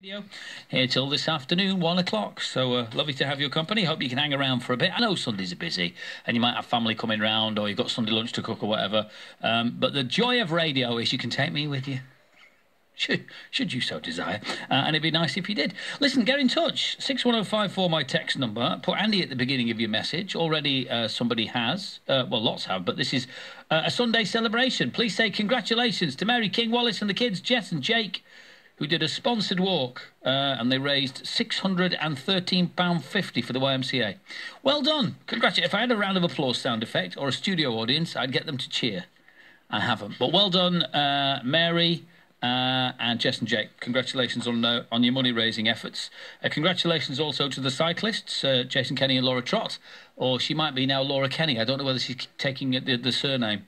Radio here till this afternoon, one o'clock. So uh, lovely to have your company. Hope you can hang around for a bit. I know Sundays are busy, and you might have family coming round, or you've got Sunday lunch to cook, or whatever. Um, but the joy of radio is you can take me with you. Should, should you so desire. Uh, and it'd be nice if you did. Listen, get in touch. 61054, my text number. Put Andy at the beginning of your message. Already uh, somebody has. Uh, well, lots have, but this is uh, a Sunday celebration. Please say congratulations to Mary King Wallace and the kids, Jess and Jake who did a sponsored walk uh, and they raised £613.50 for the YMCA. Well done. Congratulations. If I had a round of applause sound effect or a studio audience, I'd get them to cheer. I haven't. But well done, uh, Mary. Uh, and Jess and Jake, congratulations on uh, on your money raising efforts. Uh, congratulations also to the cyclists, uh, Jason Kenny and Laura Trott, or she might be now Laura Kenny. I don't know whether she's taking the, the surname.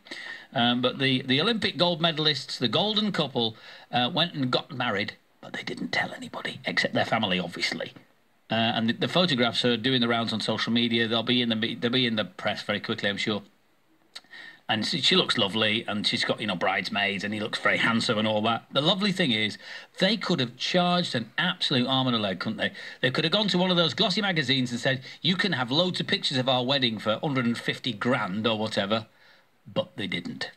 Um, but the, the Olympic gold medalists, the golden couple, uh, went and got married, but they didn't tell anybody, except their family, obviously. Uh, and the, the, photographs are doing the rounds on social media. They'll be in the they'll be in the press very quickly, I'm sure. And she, looks lovely, and she's got you know bridesmaids, and he looks very handsome and all that. The lovely thing is, they could have charged an absolute arm and a leg, couldn't they? They could have gone to one of those glossy magazines and said, "You can have loads of pictures of our wedding for 150 grand or whatever." but they didn't.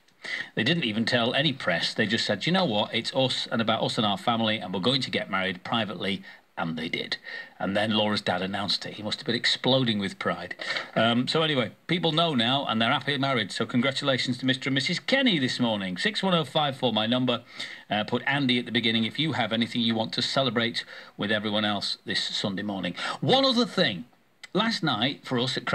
They didn't even tell any press. They just said, you know what, it's us and about us and our family, and we're going to get married privately. And they did. And then Laura's dad announced it. He must have been exploding with pride. Um, so, anyway, people know now and they're happily married. So, congratulations to Mr. and Mrs. Kenny this morning. 61054, my number. Uh, put Andy at the beginning if you have anything you want to celebrate with everyone else this Sunday morning. One other thing. Last night, for us at